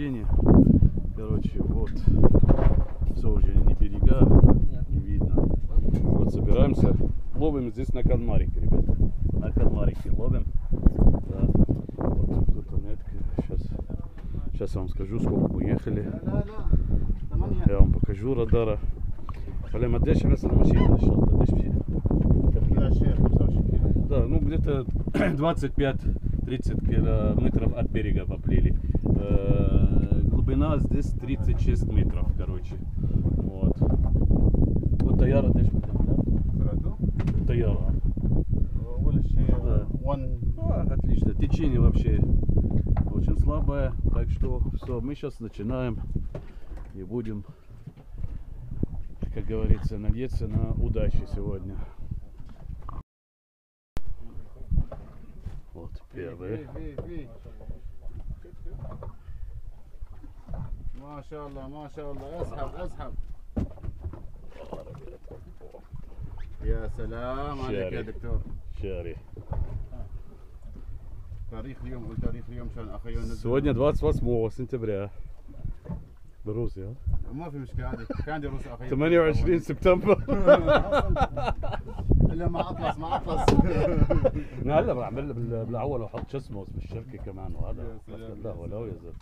течение. Короче, вот. Все уже не берега, не видно. Вот собираемся. Ловим здесь на канмарике, ребята. На канмарике ловим. Да. Вот тут нетка. Сейчас, сейчас я вам скажу, сколько мы ехали. Я вам покажу радара. Блин, а дальше нас на машине. Да, ну где-то 25-30 километров от берега поплыли длина здесь 36 метров, короче. Вот. Вот Таяра дашь мне, да? Таяра. Ну да. Ну, отлично. Течение вообще очень слабое. Так что все, мы сейчас начинаем и будем, как говорится, надеяться на удачу сегодня. Вот первый. ما شاء الله ما شاء الله. اسحب اسحب. يا سلام عليك يا دكتور. شاري. تاريخ اليوم قول تاريخ اليوم شلون اخيون سودنا 22 سنتبريا بروسيا. ما في مشكلة عادي كان عندي روس 28 سبتمبر. إلا مع أطلس مع أطلس. هلا بعمل بالأول واحط شو اسمه بالشركة كمان وهذا لا ولا يا زلمه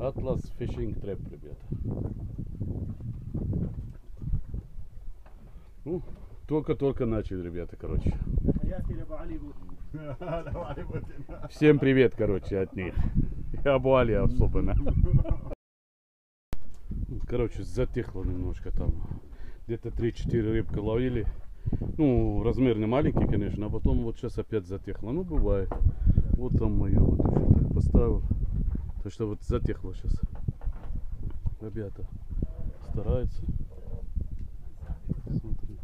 Атлас Фишинг Trap, ребята. Ну, только-только начали, ребята, короче. Всем привет, короче, от них. И Абу Али особенно. Короче, затихло немножко там. Где-то 3-4 рыбка ловили. Ну, размер не маленький, конечно, а потом вот сейчас опять затихло. Ну, бывает. Вот там мое вот уже так поставил. Так что вот затихло сейчас. Ребята стараются. Смотрите.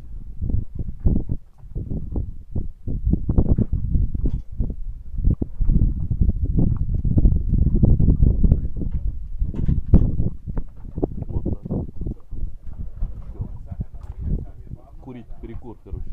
Вот так вот. Всё. Курить перекур, короче.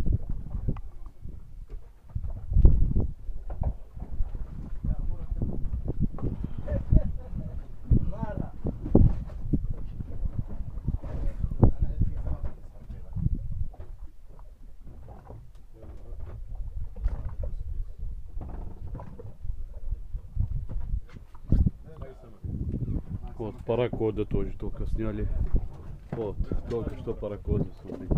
Вот, паракода тоже только сняли. Вот, только что паракода, смотрите.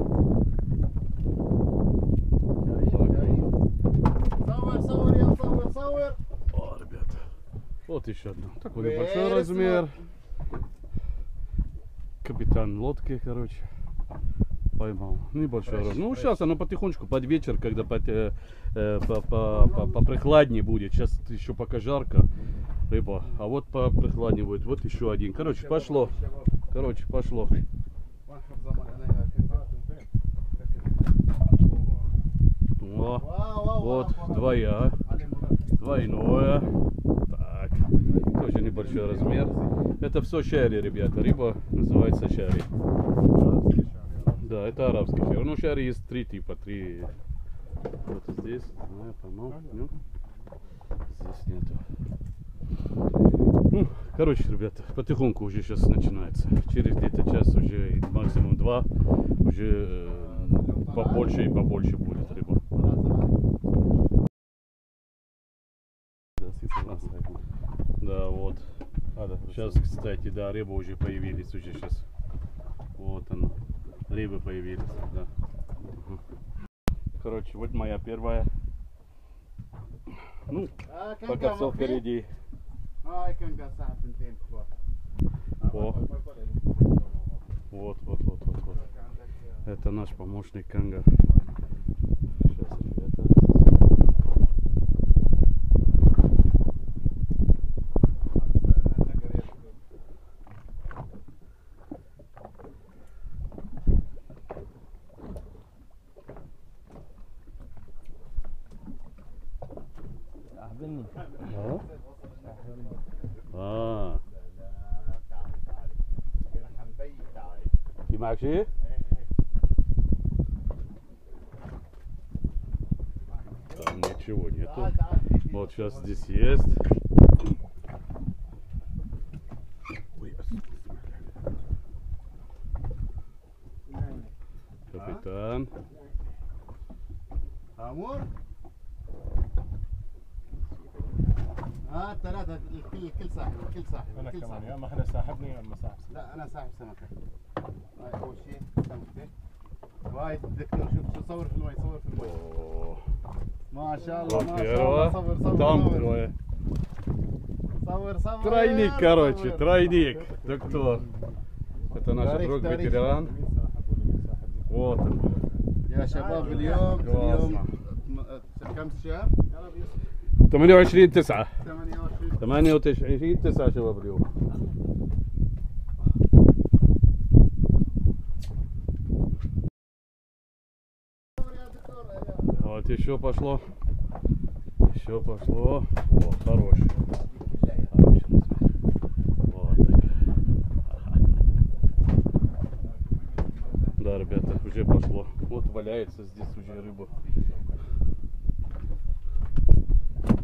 О, ребята, Вот еще одна. Такой небольшой размер. Капитан лодки, короче поймал. Небольшой рыба. Ну, сейчас оно потихонечку, под вечер, когда под, э, э по, по, по, прохладнее будет. Сейчас еще пока жарко. Рыба. А вот попрохладнее будет. Вот еще один. Короче, пошло. Короче, пошло. О, вот, двоя. Двойное. Так. Тоже небольшой размер. Это все шерри, ребята. Рыба называется шерри. Да, это арабский шерри. Ну, шерри есть три типа. Три. Вот здесь. Ну, Здесь нету. Ну, короче, ребята, потихоньку уже сейчас начинается. Через где-то час уже максимум два уже э, побольше и побольше будет рыба. Да, вот. Сейчас, кстати, да, рыба уже появились уже сейчас. Вот она. Рыбы появились, да. Короче, вот моя первая. Ну, пока все впереди. Ай, конденсат темпо. О. Вот, вот, вот, вот, вот. Это наш помощник Канга. Сейчас, ребята. Абельник. معك شيء؟ ничего нету. تعال تعال Вот сейчас здесь есть. Ой, Капитан. امور ها ثلاثة الكل الكل صاحب الكل صاحب انا الكل كمان صاحب يا اما حدا ساحبني يا اما ساحب لا انا صاحب سمكة هاي اول شيء سمكتك وهاي الدكتور شوف شو صور في المي صور في المي О, ما شاء الله Вот ما شاء الله первого. صور صور Там صور трое. صور صور Тройник, короче, صور. тройник. Доктор. Это наш Тарих, друг тарих. ветеран. مين ساحب ولا مين ساحبني Вот он. يا شباب اليوم كويس. اليوم كم شهر؟ 28 9 28 98 9 شباب اليوم Вот еще пошло. Еще пошло. О, хороший. Хороший. Вот так. Да, ребята, уже пошло. Вот валяется здесь уже рыба.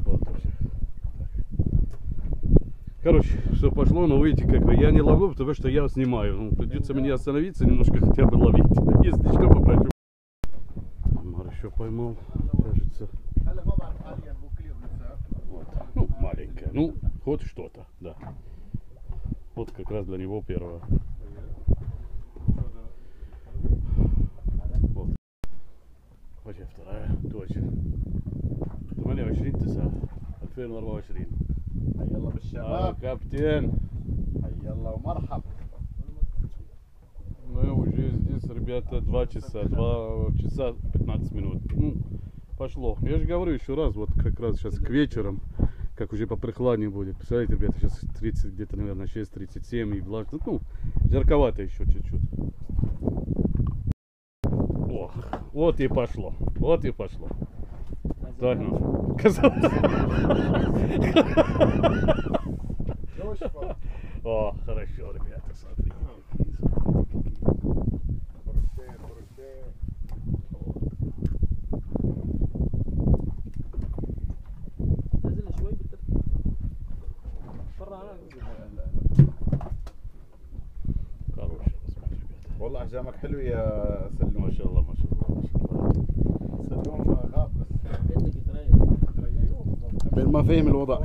Вот уже. Так. Короче, все пошло, но видите, как бы я не ловлю, потому что я снимаю. Ну, придется мне остановиться немножко хотя бы ловить. Если что, попрошу Амар еще поймал, кажется. هلا ما بعرف حاليا ابو كليو لسه Вот. Ну, маленькая. Ну, хоть что-то, да. Вот как раз для него первое. Вот. Вот и вторая, точно. 28 9 2024. حي الله А, بالشباب капитан. حي الله ومرحب Мы Получилось, ребята, 2 часа, 2 часа 15 минут. Ну, пошло. Я же говорю еще раз, вот как раз сейчас к вечерам, как уже попрохладнее будет. Представляете, ребята, сейчас 30, где-то, наверное, 6-37 и влажно. Ну, жарковато еще чуть-чуть. Ох, вот и пошло, вот и пошло. Правильно. Ну, О, хорошо, ребята. بين ما فهم الوضع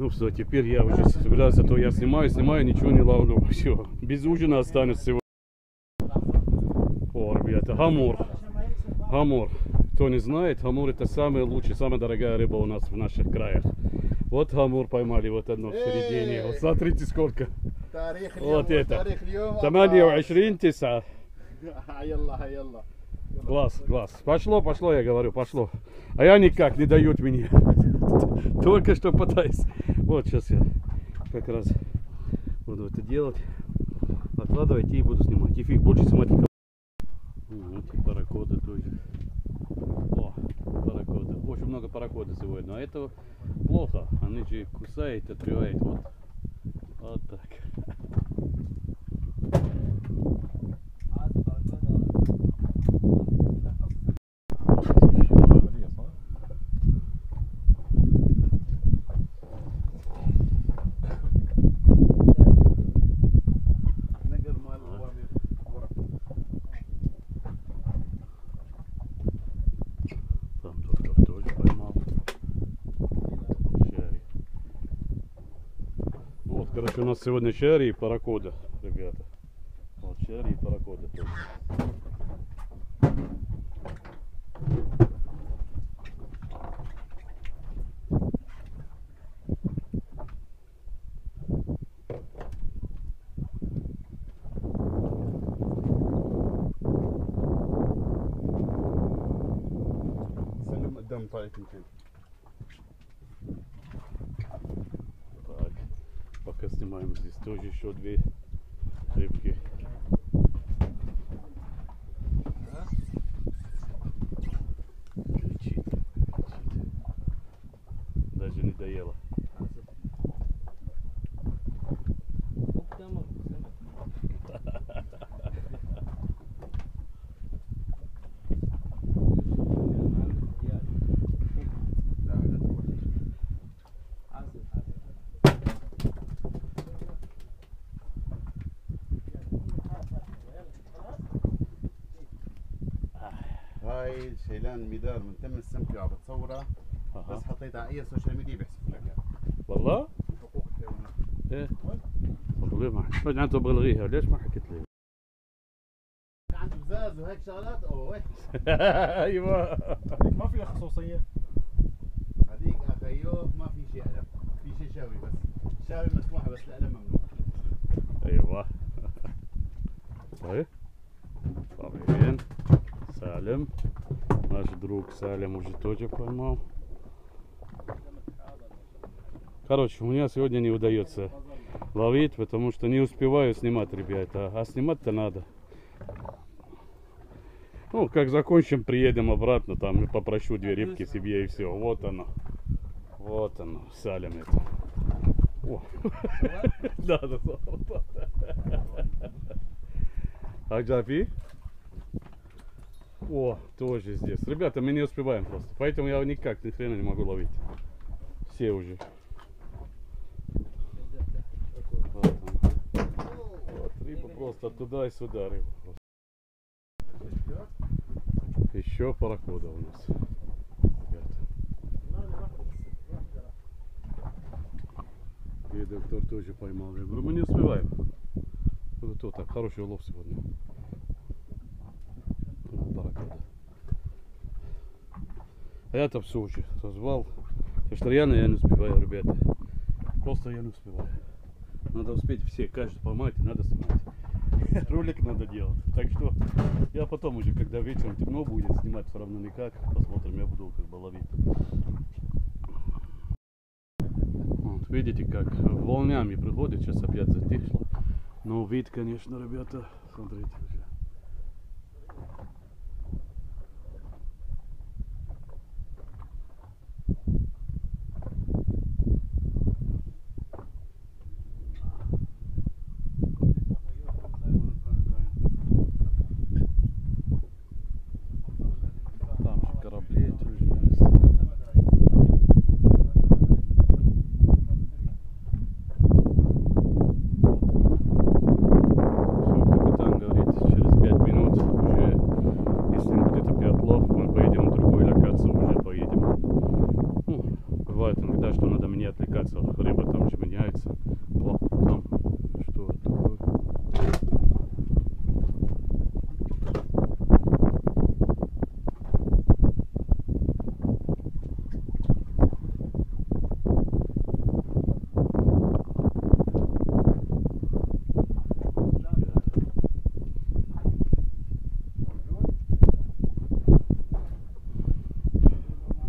Ну все, теперь я уже собираюсь, а то я снимаю, снимаю, ничего не ловлю. Все, без ужина останусь сегодня. О, ребята, гамур. Гамур. Кто не знает, гамур это самая лучшая, самая дорогая рыба у нас в наших краях. Вот гамур поймали, вот одно в середине. Эй! Вот смотрите сколько. تاريخ اليوم Вот это. تاريخ اليوم 28 9 حي الله حي الله Класс, класс. Пошло, пошло, я говорю, пошло. А я никак не дают мне. Только что пытаюсь. Вот сейчас я как раз буду это делать. Откладывать и буду снимать. И фиг больше снимать. никого. Вот и паракоды тоже. О, паракоды. Очень много паракода сегодня. А это плохо. Они же кусают, отрывают. Вот. Вот так. нас сегодня чари и паракода, ребята. Вот чари и паракода. Done fighting too. Снимаем здесь тоже еще две هاي شيلان مدار من تم السمكة وعم بتصورها أها. بس حطيتها على أي سوشيال ميديا بيحسب لك اياها والله؟ حقوق الحيوانات إيه. ليه ما فجأة أنت بلغيها ليش ما حكيت لي؟ عنده بزاز وهيك شغلات؟ أوه أيوه. ما فيها خصوصية. هذيك اخيوه ما في شيء قلم في شيء شاوي بس. شاوي مسموحة بس القلم ممنوع. أيوه. طيب. طبيعين سالم. Наш друг Салим уже тоже поймал. Короче, у меня сегодня не удается ловить, потому что не успеваю снимать, ребята. А снимать-то надо. Ну, как закончим, приедем обратно, там и попрошу две рыбки себе и все. Вот оно. Вот оно, Салим это. О. Да, да, да. А Джафи? О, тоже здесь. Ребята, мы не успеваем просто. Поэтому я никак ни хрена не могу ловить. Все уже. Вот. Вот, рыба просто туда и сюда рыба. Еще паракода у нас. Ребята. И доктор тоже поймал. Я говорю, мы не успеваем. Вот вот так, хороший улов сегодня. Вот паракода. А я-то все уже созвал. Реально я не успеваю, ребята. Просто я не успеваю. Надо успеть все, каждый поймать, надо снимать. Ролик надо делать. Так что я потом уже, когда вечером темно будет, снимать все равно никак. Посмотрим, я буду как бы ловить. Видите, как волнями приходит, сейчас опять затихло. Но вид, конечно, ребята, смотрите уже. Там же корабли тоже есть. Все, капитан говорит, через 5 минут уже, если будет опять лов, мы поедем в другую локацию, уже поедем. Ну, бывает иногда, что надо менять локацию, рыба там же меняется. О, там, что это такое?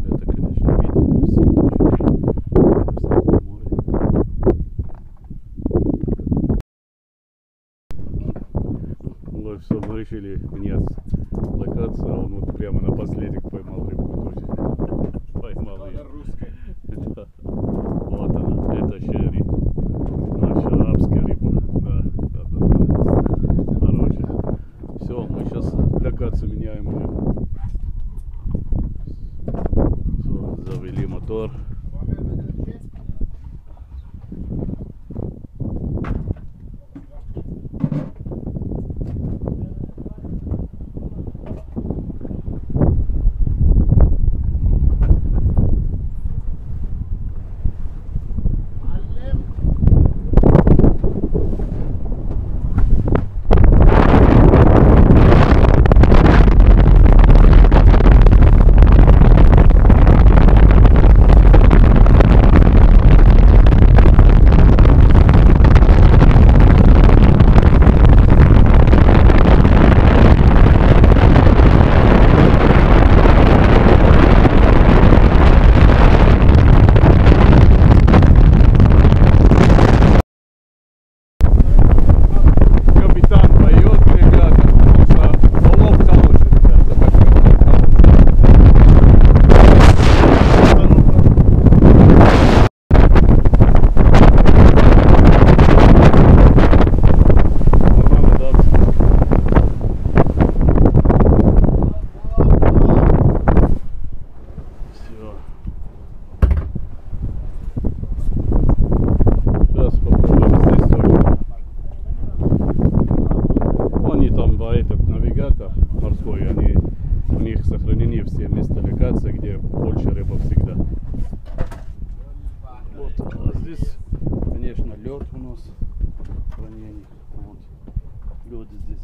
Это, конечно, вид красивый очень. В Среднем море. Ну все, мы решили менять локацию, а он вот прямо напоследок поймал рыбку тоже. Поймал ее. русская. Да. Вот она, это шерри. Наша арабская рыба. Да, да, да, да. Хорошая. Все, мы сейчас локацию меняем уже. Всё, завели мотор. здесь, конечно, лед у нас в хранении. Вот. Лёда здесь очень много.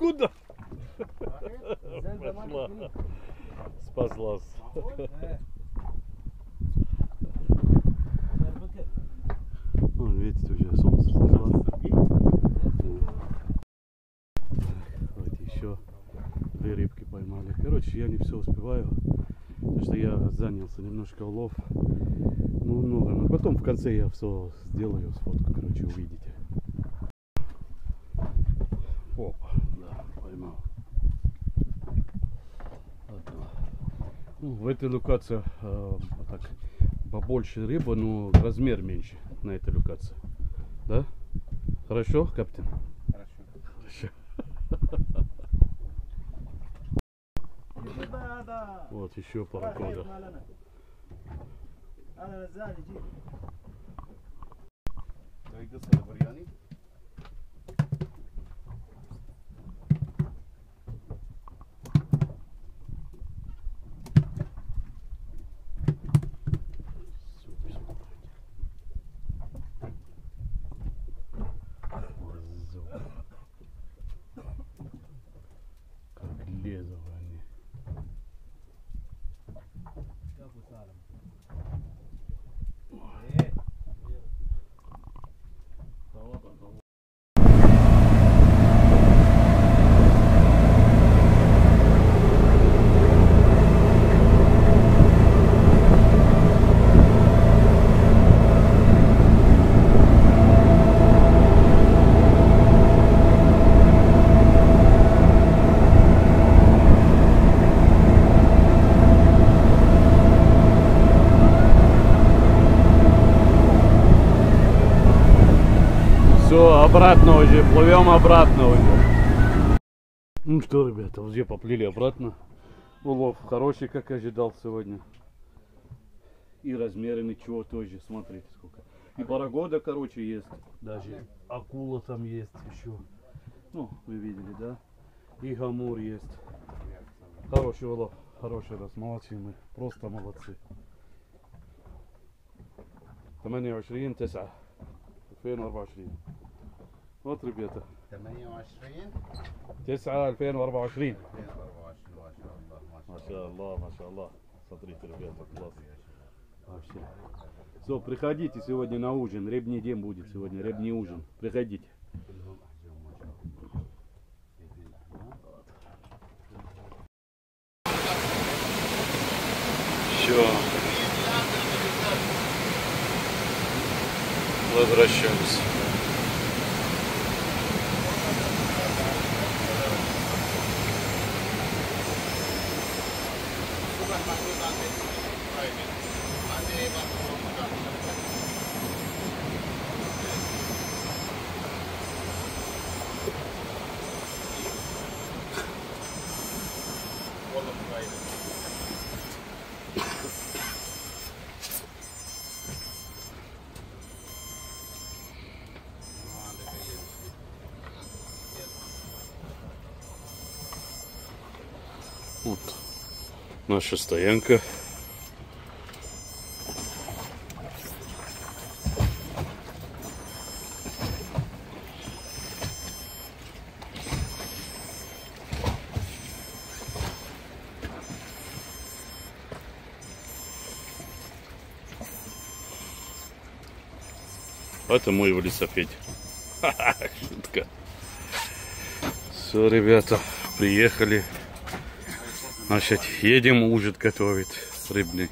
Откуда? Пошла. Спаслась. Вон, видите, уже солнце зашло. Вот еще две рыбки поймали. Короче, я не все успеваю, потому что я занялся немножко улов. Ну, много, но потом в конце я все сделаю, сфотку, короче, увидите. этой локации э, так, побольше рыба, но размер меньше на этой локации. Да? Хорошо, капитан? Хорошо. Хорошо. Вот еще паракода. Дай-ка обратно уже, плывем обратно уже. Ну что, ребята, уже поплыли обратно. Улов хороший, как ожидал сегодня. И размеры ничего тоже, смотрите сколько. И парагода, короче, есть. Даже акула там есть еще. Ну, вы видели, да? И гамур есть. Хороший улов, хороший раз, молодцы мы, просто молодцы. 28 9 2024 Вот, ребята, 28 9 2024 24 ما شاء الله ما شاء ما الله شاء الله, ما شاء الله. Смотрите, ребята, класс. Вообще. Все, приходите сегодня на ужин. Рыбный день будет сегодня, рыбный ужин. Приходите. كلهم احجام ما شاء الله شايفين الاحجام Все. Возвращаемся. Вот наша стоянка. Это мой велосипед. Ха -ха, шутка. Все, ребята, приехали. Значит, едем ужин готовить рыбный.